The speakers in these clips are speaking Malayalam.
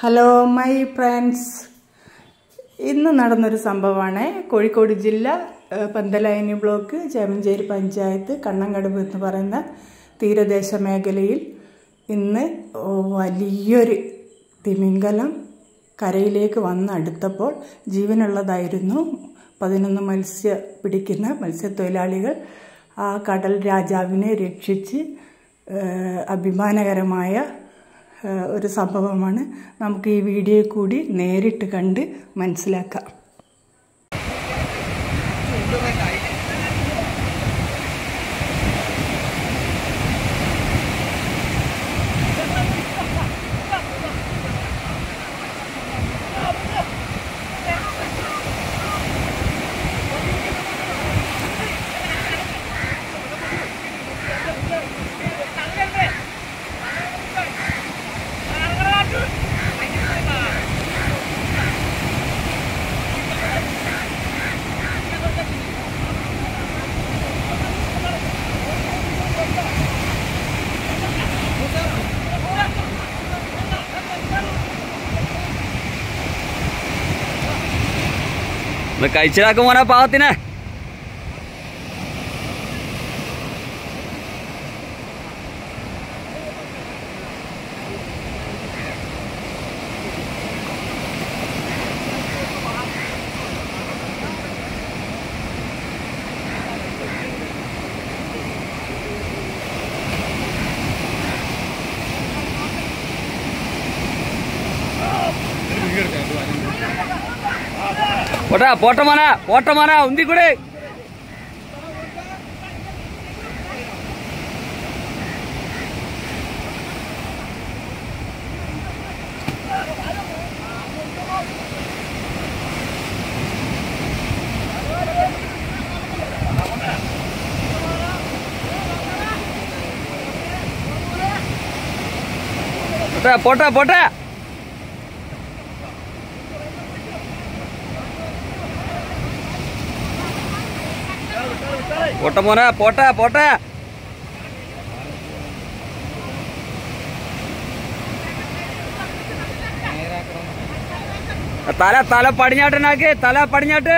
ഹലോ മൈ ഫ്രണ്ട്സ് ഇന്ന് നടന്നൊരു സംഭവമാണ്. കോഴിക്കോട് ജില്ല പന്തലായനി ബ്ലോക്ക് ചേമഞ്ചേരി പഞ്ചായത്ത് കണ്ണങ്കടവ് എന്ന് പറയുന്ന തീരദേശ മേഖലയിൽ ഇന്ന് വലിയൊരു തിമിംഗലം കരയിലേക്ക് വന്നടുത്തപ്പോൾ ജീവനുള്ളതായിരുന്നു പതിനൊന്ന് മത്സ്യ പിടിക്കുന്ന മത്സ്യത്തൊഴിലാളികൾ. ആ കടൽ രാജാവിനെ രക്ഷിച്ച് അഭിമാനകരമായ ഒരു സംഭവമാണ്. നമുക്ക് ഈ വീഡിയോ കൂടി നേരിട്ട് കണ്ട് മനസ്സിലാക്കാം. കഴിച്ചിലാക്കും മോനെ പാവത്തിനെ పొట్రా పోటమానా పోటమానా ఉంది కూడా పోటా పోటా പോട്ടാ പോട്ടാ പോട്ടെ മോനെ പോട്ടെ പോട്ടെ തല തല പടിഞ്ഞാട്ടനാക്ക് തല പടിഞ്ഞാട്ട്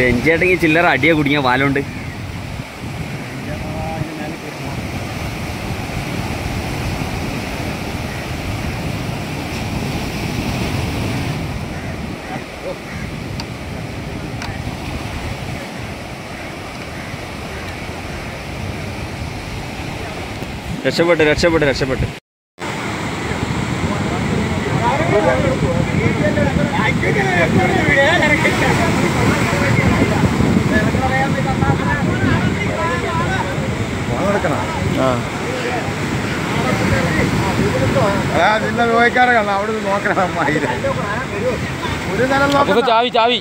രഞ്ജേട്ടെങ്കിൽ ചില്ലറ അടിയെ കുടുങ്ങിയ വാലുണ്ട്. രക്ഷപ്പെട്ട് രക്ഷപ്പെട്ട് രക്ഷപ്പെട്ട്. ആ എടുക്കണം അവിടെ ഒരു നില ചാവി ചാവി.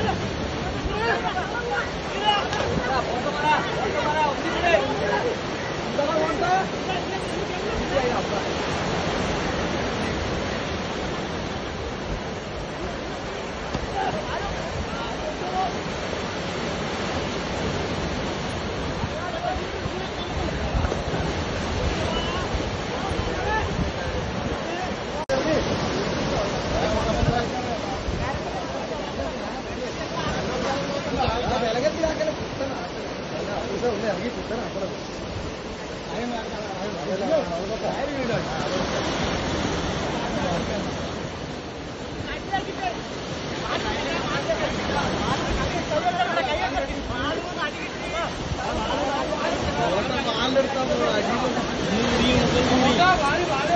いいよ! వారి వారి